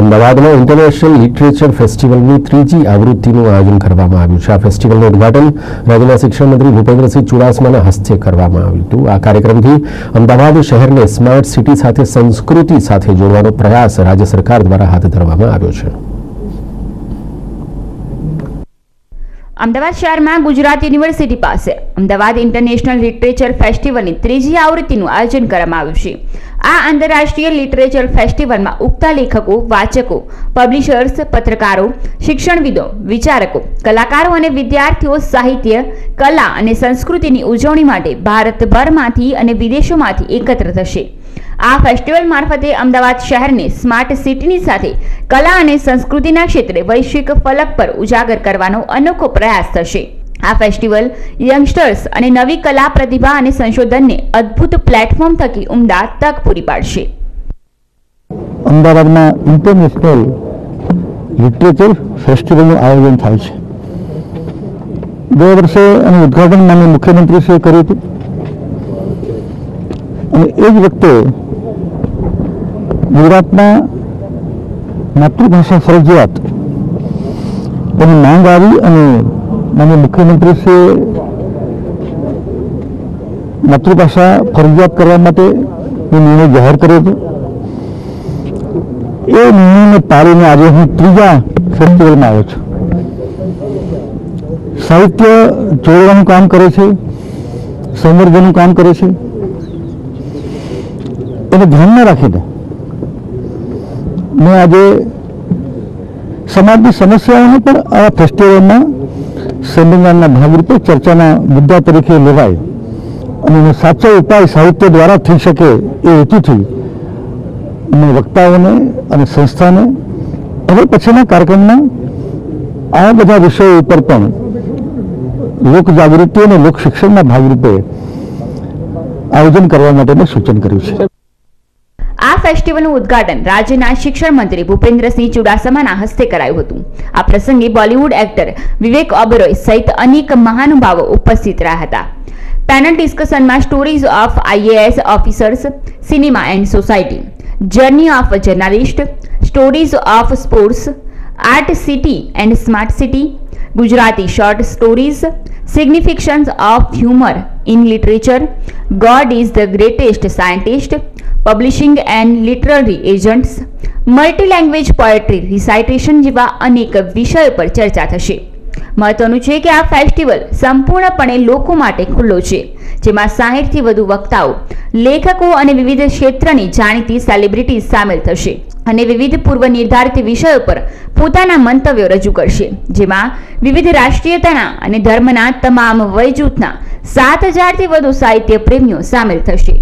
અમદાવાદમાં international literature ફેસ્ટિવલની ત્રીજી આવૃત્તિનું આયોજન કરવામાં આવ્યું છે. આ ફેસ્ટિવલનું ઉદઘાટન રાજ્યના શિક્ષણ મંત્રી ભૂપેન્દ્રસિંહ ચુડાસમાના હસ્તે કરવામાં આવ્યું હતું. આ કાર્યક્રમથી અમદાવાદ શહેરને સ્માર્ટ સિટી સાથે સંસ્કૃતિ સાથે જોડવાનો પ્રયાસ રાજ્ય સરકાર દ્વારા હાથ ધરવામાં આવ્યો છે. અમદાવાદ શહેરમાં ગુજરાત યુનિવર્સિટી પાસે અમદાવાદ ઇન્ટરનેશનલ લિટરેચર ફેસ્ટિવલની ત્રીજી આવૃત્તિનું આયોજન કરવામાં આવ્યું છે. આ આંતરરાષ્ટ્રીય લિટરેચર ફેસ્ટિવલમાં ઉગતા લેખકો, વાચકો, પબ્લિશર્સ, પત્રકારો, શિક્ષણવિદો, વિચારકો, કલાકારો અને વિદ્યાર્થીઓ, સાહિત્ય, કલા અને સંસ્કૃતિની ઉજવણી માટે ભારતભરમાંથી અને વિદેશોમાંથી એકત્ર થશે. આ ફેસ્ટિવલ મારફતે અમદાવાદ શહેરને સ્માર્ટ સિટીની સાથે કલા અને સંસ્કૃતિના ક્ષેત્રે વૈશ્વિક ફલક પર ઉજાગર કરવાનો અનોખો પ્રયાસ થશે. આ ફેસ્ટિવલ યંગસ્ટર્સ અને નવી કલા પ્રતિભા અને સંશોધનને અદ્ભુત પ્લેટફોર્મ થકી ઉમદા તક પૂરી પાડશે. અમદાવાદમાં ઇન્ટરનેશનલ લિટરેચર ફેસ્ટિવલનું આયોજન થાય છે. બે વર્ષે એનું ઉદઘાટન માન્ય મુખ્યમંત્રીશ્રીએ કર્યું હતું. અને એ જ વખતે ગુજરાતમાં માતૃભાષા ફરજિયાત. એની માંગ આવી અને માન્ય મુખ્યમંત્રીશ્રીએ માતૃભાષા ફરજિયાત કરવા માટે એ નિર્ણય જાહેર કર્યો હતો એ નિર્ણયને પાડીને આજે હું ત્રીજા ફેસ્ટિવલમાં આવ્યો છું. સાહિત્ય જોડવાનું કામ કરે છે, સંવર્ધનનું કામ કરે છે. એને ધ્યાનમાં રાખીને મેં આજે સમાજની સમસ્યાઓને પણ આ ફેસ્ટિવલમાં સેમિનારના ભાગરૂપે ચર્ચાના મુદ્દા તરીકે લેવાય. અને સાચો ઉપાય સાહિત્ય દ્વારા થઈ શકે એ હેતુથી અમે વક્તાઓને અને સંસ્થાને હવે પછીના કાર્યક્રમના આ બધા વિષયો ઉપર પણ લોક જાગૃતિ અને લોક શિક્ષણના ભાગરૂપે આયોજન કરવા માટેનું સૂચન કર્યું છે. આ ફેસ્ટિવલનું ઉદ્ઘાટન રાજ્યના શિક્ષણ મંત્રી ભૂપેન્દ્રસિંહ ચુડાસમાના હસ્તે કરાયું હતું. આ પ્રસંગે બોલિવૂડ એક્ટર વિવેક ઓબરોય સહિત અનેક મહાનુભાવો ઉપસ્થિત રહ્યા હતા. Panel ડિસ્કશનમાં stories of IAS officers cinema and society journey of journalist stories of sports art city and smart city Gujarati short stories significations of humour in literature God is the greatest scientist publishing and literary agents multi language poetry, recitation જેવા અનેક વિષયો પર ચર્ચા થશે. મહત્વનું છે કે આ ફેસ્ટિવલ સંપૂર્ણપણે લોકો માટે ખુલ્લો છે, જેમાં સાહીઠથી વધુ વક્તાઓ, લેખકો અને વિવિધ ક્ષેત્રની જાણીતી સેલિબ્રિટી સામેલ થશે અને વિવિધ પૂર્વ નિર્ધારિત વિષયો પર પોતાના મંતવ્યો રજૂ કરશે, જેમાં વિવિધ રાષ્ટ્રીયતાના અને ધર્મના તમામ વય જૂથના સાત હજારથી વધુ સાહિત્ય પ્રેમીઓ સામેલ થશે.